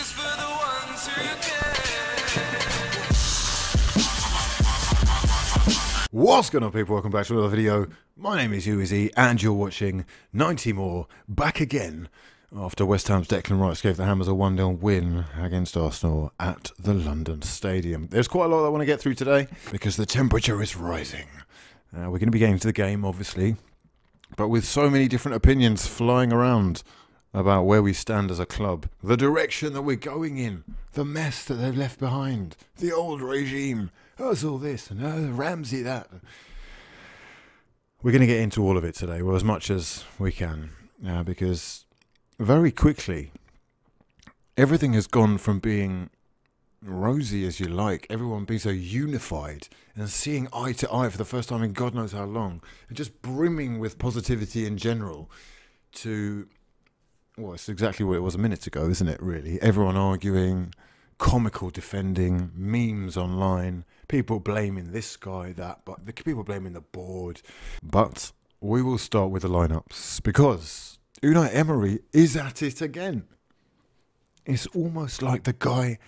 is for the ones who care. What's going on people, welcome back to another video. My name is Hugh Wizzy and you're watching 90 More back again after West Ham's Declan Rice gave the Hammers a 1-0 win against Arsenal at the London Stadium. There's quite a lot I want to get through today because the temperature is rising. Uh, we're going to be getting to the game obviously, but with so many different opinions flying around about where we stand as a club, the direction that we're going in, the mess that they've left behind, the old regime, Ozil this and uh, Ramsey that. We're going to get into all of it today, well, as much as we can, uh, because very quickly everything has gone from being rosy as you like, everyone being so unified and seeing eye to eye for the first time in God knows how long, and just brimming with positivity in general, to well, it's exactly what it was a minute ago, isn't it? Really, everyone arguing, comical defending, memes online, people blaming this guy, that, but the people blaming the board. But we will start with the lineups because Unai Emery is at it again. It's almost like the guy.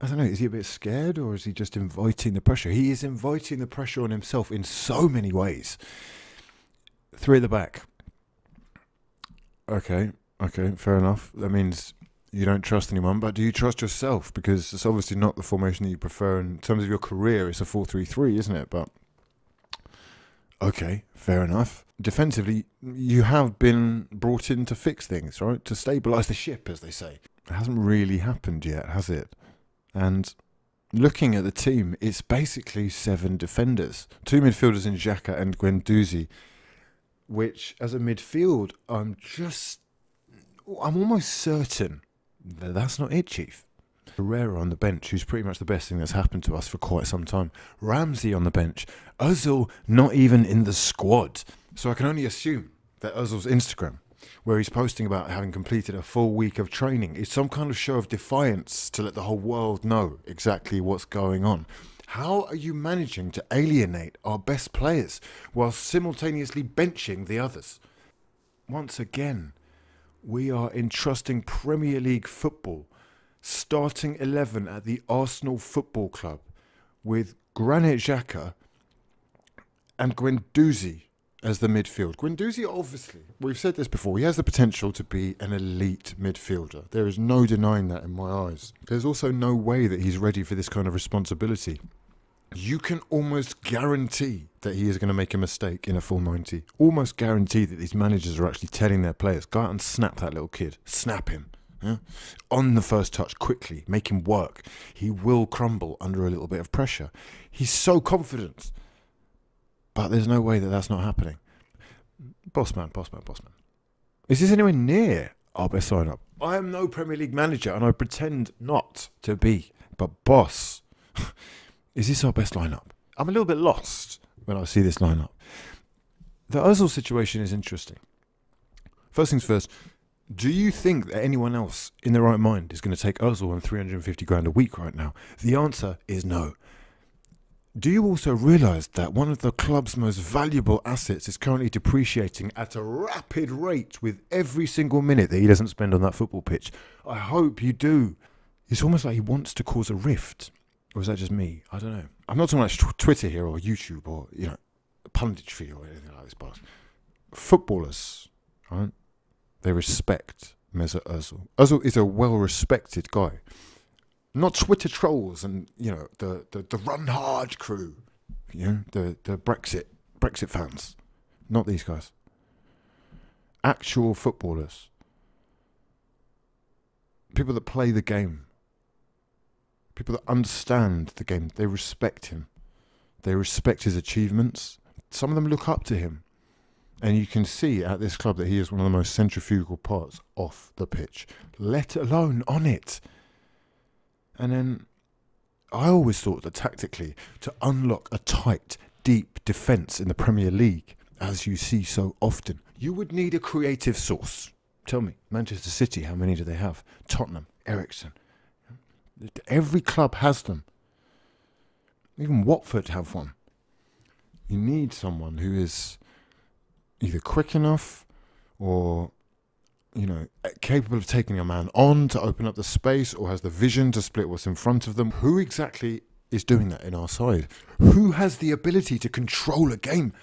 I don't know, is he a bit scared or is he just inviting the pressure? He is inviting the pressure on himself in so many ways. Three at the back. Okay, okay, fair enough. That means you don't trust anyone, but do you trust yourself? Because it's obviously not the formation that you prefer in terms of your career. It's a 4 3 3, isn't it? But okay, fair enough. Defensively, you have been brought in to fix things, right? To stabilise the ship, as they say. It hasn't really happened yet, has it? And looking at the team, it's basically seven defenders, two midfielders in Xhaka and Guendouzi, which, as a midfield, I'm just, I'm almost certain that that's not it, Chief. Torreira on the bench, who's pretty much the best thing that's happened to us for quite some time. Ramsey on the bench. Ozil not even in the squad. So I can only assume that Ozil's Instagram, where he's posting about having completed a full week of training, is some kind of show of defiance to let the whole world know exactly what's going on. How are you managing to alienate our best players while simultaneously benching the others? Once again, we are entrusting Premier League football, starting 11 at the Arsenal Football Club, with Granit Xhaka and Guendouzi as the midfield. Guendouzi, obviously, we've said this before, he has the potential to be an elite midfielder. There is no denying that in my eyes. There's also no way that he's ready for this kind of responsibility. You can almost guarantee that he is going to make a mistake in a full 90. Almost guarantee that these managers are actually telling their players, go out and snap that little kid. Snap him. Yeah? On the first touch, quickly, make him work. He will crumble under a little bit of pressure. He's so confident. But there's no way that that's not happening. Bossman, bossman, bossman. Is this anywhere near our best sign up? I am no Premier League manager and I pretend not to be. But boss, is this our best lineup? I'm a little bit lost when I see this lineup. The Ozil situation is interesting. First things first, do you think that anyone else in their right mind is going to take Ozil on 350 grand a week right now? The answer is no. Do you also realise that one of the club's most valuable assets is currently depreciating at a rapid rate with every single minute that he doesn't spend on that football pitch? I hope you do. It's almost like he wants to cause a rift. Or is that just me? I don't know. I'm not talking about tw- Twitter here or YouTube or, you know, punditry or anything like this, but footballers, right? They respect Mesut Ozil. Ozil is a well-respected guy not Twitter trolls and you know the the, the run hard crew, you know the the Brexit Brexit fans, not these guys. Actual footballers, people that play the game, people that understand the game. They respect him, they respect his achievements. Some of them look up to him. And you can see at this club that he is one of the most centrifugal parts off the pitch, let alone on it. And then I always thought that tactically, to unlock a tight, deep defence in the Premier League, as you see so often, you would need a creative source. Tell me, Manchester City, how many do they have? Tottenham, Eriksen. Every club has them. Even Watford have one. You need someone who is either quick enough or you know, capable of taking a man on to open up the space or has the vision to split what's in front of them. Who exactly is doing that in our side? Who has the ability to control a game?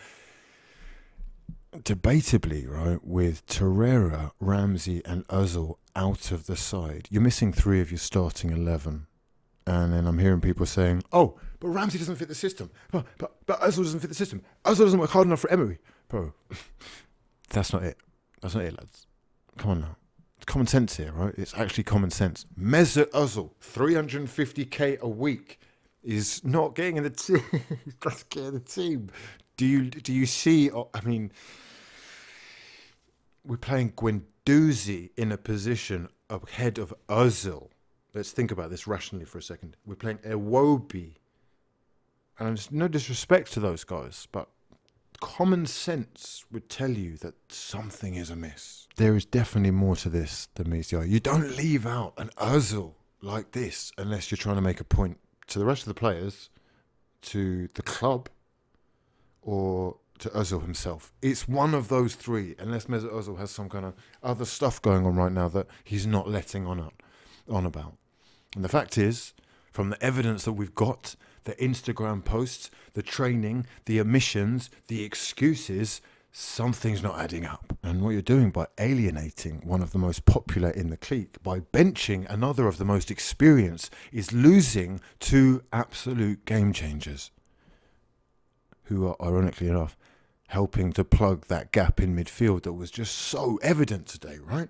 Debatably, right, with Torreira, Ramsey, and Ozil out of the side, you're missing three of your starting 11. And then I'm hearing people saying, oh, but Ramsey doesn't fit the system. But, but, but Ozil doesn't fit the system. Ozil doesn't work hard enough for Emery. Bro, that's not it. That's not it, lads. Come on now. It's common sense here, right? It's actually common sense. Mesut Ozil, 350k a week, is not getting in the team. That's getting in the team. Do you do you see? oh, I mean, we're playing Guendouzi in a position ahead of Ozil. Let's think about this rationally for a second. We're playing Iwobi. And there's no disrespect to those guys, but common sense would tell you that something is amiss. There is definitely more to this than meets the eye. You don't leave out an Ozil like this unless you're trying to make a point to the rest of the players, to the club, or to Ozil himself. It's one of those three, unless Mesut Ozil has some kind of other stuff going on right now that he's not letting on up, on about. And the fact is, from the evidence that we've got, the Instagram posts, the training, the omissions, the excuses, something's not adding up. And what you're doing by alienating one of the most popular in the clique, by benching another of the most experienced, is losing two absolute game changers who are, ironically enough, helping to plug that gap in midfield that was just so evident today, right?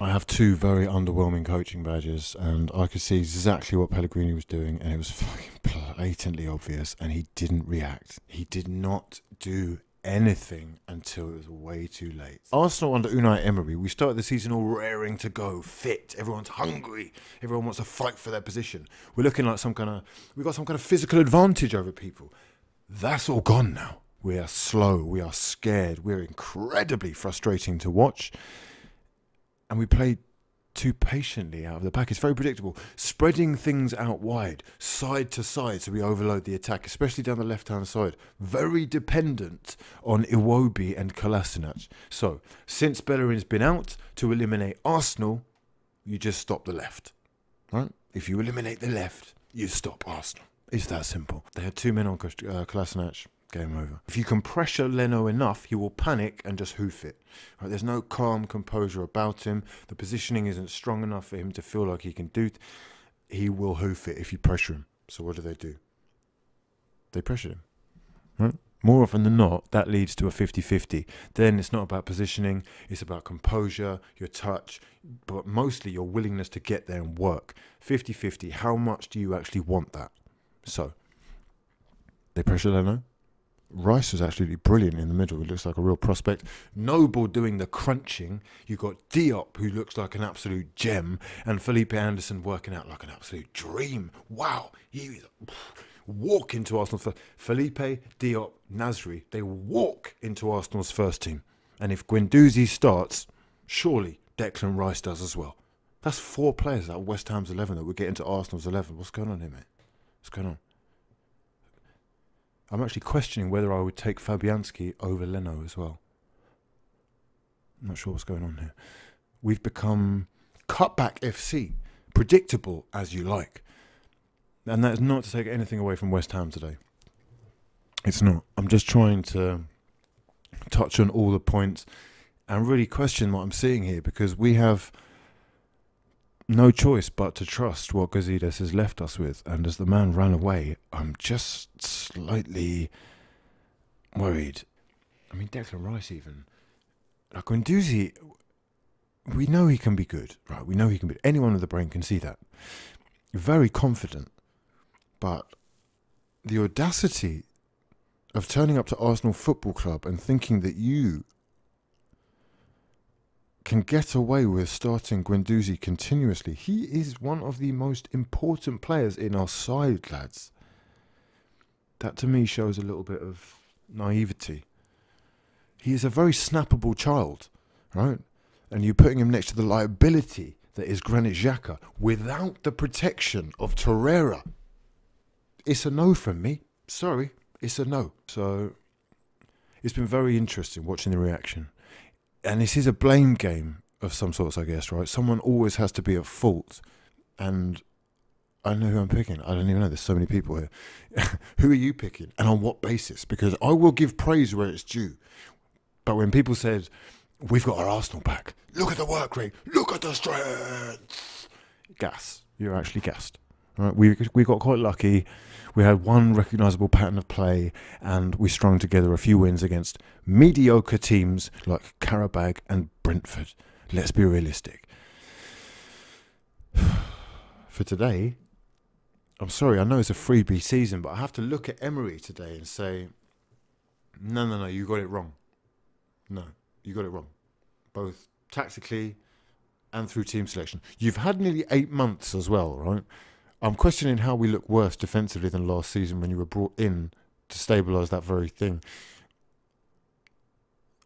I have two very underwhelming coaching badges, and I could see exactly what Pellegrini was doing, and it was fucking blatantly obvious, and he didn't react. He did not do anything until it was way too late. Arsenal under Unai Emery, we started the season all raring to go, fit. Everyone's hungry. Everyone wants to fight for their position. We're looking like some kind of we've got some kind of physical advantage over people. That's all gone now. We are slow. We are scared. We're incredibly frustrating to watch and we played too patiently out of the pack. It's very predictable. Spreading things out wide, side to side, so we overload the attack, especially down the left hand side. Very dependent on Iwobi and Kolasinac. So, since Bellerin's been out to eliminate Arsenal, you just stop the left. Right? If you eliminate the left, you stop Arsenal. It's that simple. They had two men on uh, Kolasinac game over. If you can pressure Leno enough, he will panic and just hoof it. Right, there's no calm composure about him. The positioning isn't strong enough for him to feel like he can do. He will hoof it if you pressure him. So what do they do? They pressure him. Right? More often than not, that leads to a 50 50. Then it's not about positioning, it's about composure, your touch, but mostly your willingness to get there and work. 50 50, how much do you actually want that? So, they pressure Leno, Rice is absolutely brilliant in the middle. He looks like a real prospect. Noble doing the crunching. You've got Diop, who looks like an absolute gem, and Felipe Anderson working out like an absolute dream. Wow. He walk into Arsenal. For Felipe, Diop, Nasri, they walk into Arsenal's first team. And if Guendouzi starts, surely Declan Rice does as well. That's four players out West Ham's 11 that would get into Arsenal's 11. What's going on here, mate? What's going on? I'm actually questioning whether I would take Fabianski over Leno as well. I'm not sure what's going on here. We've become cutback FC, predictable as you like. And that is not to take anything away from West Ham today. It's not. I'm just trying to touch on all the points and really question what I'm seeing here because we have no choice but to trust what Gazidis has left us with. And as the man ran away, I'm just slightly worried. I mean, Declan Rice, even. Like Guendouzi, we know he can be good, right? We know he can be. Anyone with a brain can see that. Very confident. But the audacity of turning up to Arsenal Football Club and thinking that you can get away with starting Guendouzi continuously. He is one of the most important players in our side, lads. That to me shows a little bit of naivety. He is a very snappable child, right? And you're putting him next to the liability that is Granit Xhaka without the protection of Torreira. It's a no from me. Sorry, it's a no. So it's been very interesting watching the reaction. And this is a blame game of some sorts, I guess, right? Someone always has to be at fault. And I know who I'm picking. I don't even know. There's so many people here. who are you picking? And on what basis? Because I will give praise where it's due. But when people said, we've got our Arsenal back, look at the work rate, look at the strength. Gas. You're actually gassed. Right? We, we got quite lucky. We had one recognisable pattern of play, and we strung together a few wins against mediocre teams like Qarabag and Brentford. Let's be realistic. For today, I'm sorry, I know it's a freebie season, but I have to look at Emery today and say, no, no, no, you got it wrong. No, you got it wrong. Both tactically and through team selection. You've had nearly eight months as well, right? I'm questioning how we look worse defensively than last season when you were brought in to stabilise that very thing.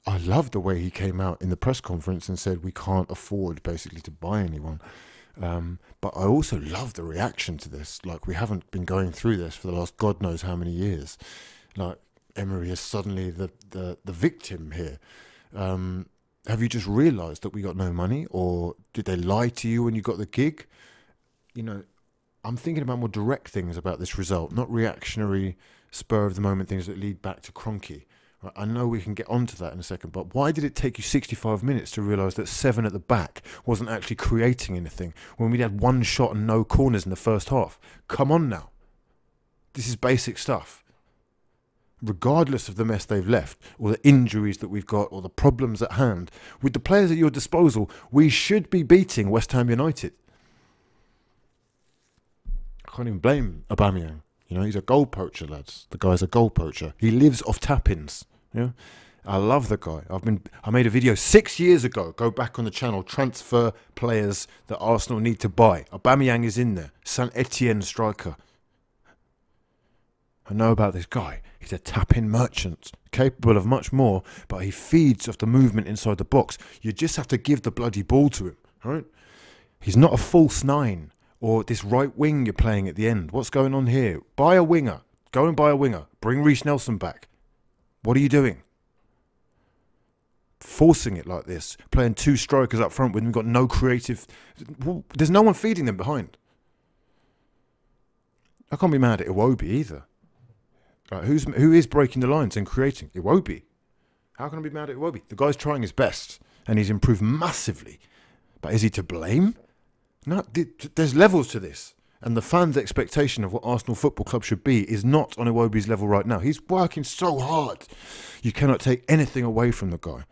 I love the way he came out in the press conference and said we can't afford basically to buy anyone. Um, but I also love the reaction to this. Like we haven't been going through this for the last God knows how many years. Like Emery is suddenly the the, the victim here. Um, have you just realised that we got no money, or did they lie to you when you got the gig? You know, I'm thinking about more direct things about this result, not reactionary, spur of the moment things that lead back to Kroenke. Right, I know we can get onto that in a second, but why did it take you 65 minutes to realise that seven at the back wasn't actually creating anything when we had one shot and no corners in the first half? Come on now. This is basic stuff. Regardless of the mess they've left, or the injuries that we've got, or the problems at hand, with the players at your disposal, we should be beating West Ham United can't even blame Aubameyang. You know, he's a goal poacher, lads. The guy's a goal poacher. He lives off tap-ins. You know? I love the guy. I've been I made a video six years ago. Go back on the channel. Transfer players that Arsenal need to buy. Aubameyang is in there. Saint Etienne striker. I know about this guy. He's a tap-in merchant, capable of much more, but he feeds off the movement inside the box. You just have to give the bloody ball to him, right? He's not a false nine or this right wing you're playing at the end. What's going on here? Buy a winger. Go and buy a winger. Bring Reiss Nelson back. What are you doing? Forcing it like this, playing two strikers up front when we've got no creative. There's no one feeding them behind. I can't be mad at Iwobi either. Who's who is breaking the lines and creating Iwobi? How can I be mad at Iwobi? The guy's trying his best and he's improved massively. But is he to blame? No, there's levels to this. And the fans' expectation of what Arsenal Football Club should be is not on Iwobi's level right now. He's working so hard. You cannot take anything away from the guy.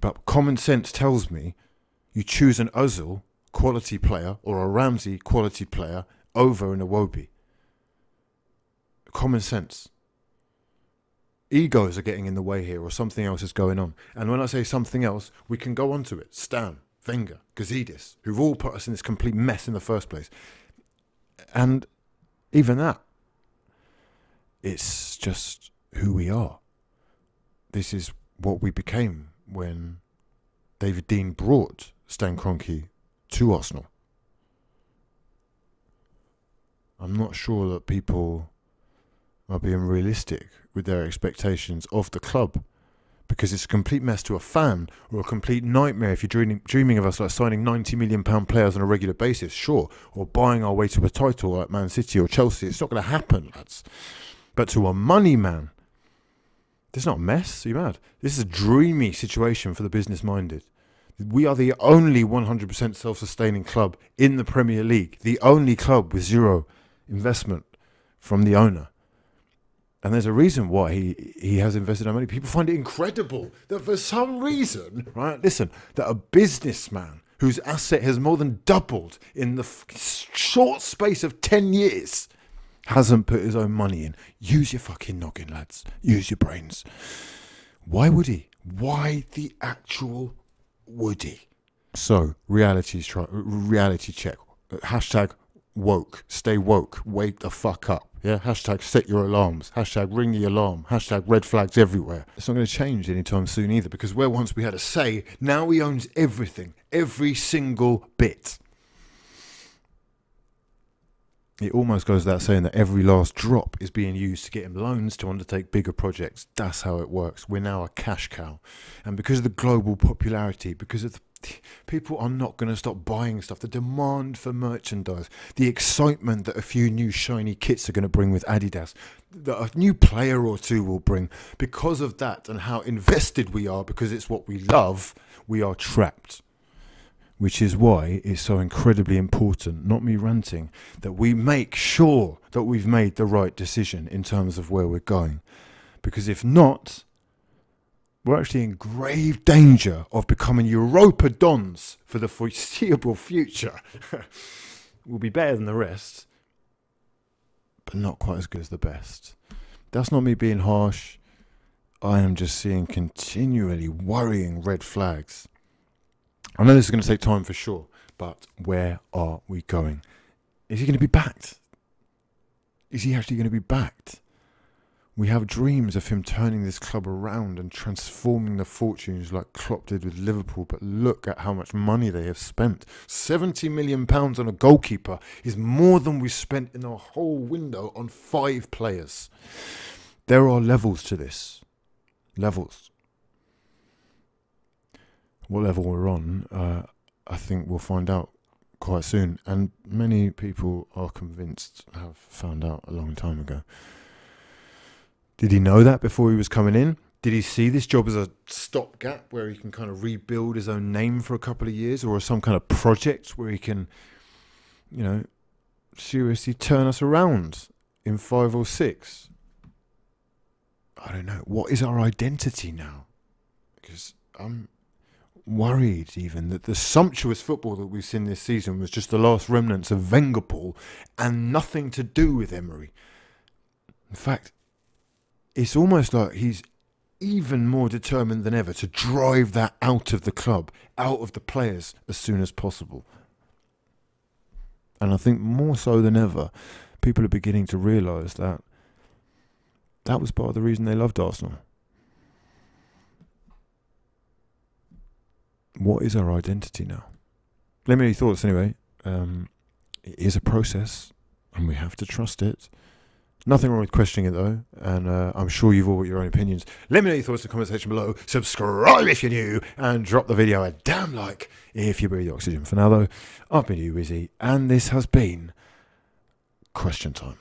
But common sense tells me you choose an Ozil quality player or a Ramsey quality player over an Iwobi. Common sense. Egos are getting in the way here or something else is going on. And when I say something else, we can go on to it. Stan. Wenger, Gazidis, who've all put us in this complete mess in the first place. And even that, it's just who we are. This is what we became when David Dein brought Stan Kroenke to Arsenal. I'm not sure that people are being realistic with their expectations of the club because it's a complete mess to a fan or a complete nightmare if you're dreaming, dreaming of us like signing 90 million pound players on a regular basis, sure, or buying our way to a title like Man City or Chelsea. It's not going to happen, lads. But to a money man, this is not a mess. Are you mad? This is a dreamy situation for the business minded. We are the only 100% self sustaining club in the Premier League, the only club with zero investment from the owner. And there's a reason why he, he has invested that money. People find it incredible that for some reason, right, listen, that a businessman whose asset has more than doubled in the short space of 10 years hasn't put his own money in. Use your fucking noggin, lads. Use your brains. Why would he? Why the actual would he? So, reality, reality check. Hashtag woke. Stay woke. Wake the fuck up. Yeah, hashtag set your alarms, hashtag ring the alarm, hashtag red flags everywhere. It's not going to change anytime soon either because where once we had a say, now he owns everything, every single bit. It almost goes without saying that every last drop is being used to get him loans to undertake bigger projects. That's how it works. We're now a cash cow. And because of the global popularity, because of the people are not going to stop buying stuff. The demand for merchandise, the excitement that a few new shiny kits are going to bring with Adidas, that a new player or two will bring. Because of that and how invested we are, because it's what we love, we are trapped. Which is why it's so incredibly important, not me ranting, that we make sure that we've made the right decision in terms of where we're going. Because if not, we're actually in grave danger of becoming Europa Dons for the foreseeable future. we'll be better than the rest, but not quite as good as the best. That's not me being harsh. I am just seeing continually worrying red flags. I know this is going to take time for sure, but where are we going? Is he going to be backed? Is he actually going to be backed? We have dreams of him turning this club around and transforming the fortunes like Klopp did with Liverpool, but look at how much money they have spent. £70 million on a goalkeeper is more than we spent in our whole window on five players. There are levels to this. Levels. What level we're on, uh, I think we'll find out quite soon. And many people are convinced, have found out a long time ago. Did he know that before he was coming in? Did he see this job as a stopgap where he can kind of rebuild his own name for a couple of years or some kind of project where he can, you know, seriously turn us around in five or six? I don't know. What is our identity now? Because I'm worried even that the sumptuous football that we've seen this season was just the last remnants of Wengerball and nothing to do with Emery. In fact, it's almost like he's even more determined than ever to drive that out of the club, out of the players as soon as possible. And I think more so than ever, people are beginning to realise that that was part of the reason they loved Arsenal. What is our identity now? Let me know your thoughts anyway. Um, it is a process, and we have to trust it. Nothing wrong with questioning it though, and uh, I'm sure you've all got your own opinions. Let me know your thoughts in the comment section below. Subscribe if you're new, and drop the video a damn like if you breathe oxygen. For now though, I've been Hugh Wizzy, and this has been Question Time.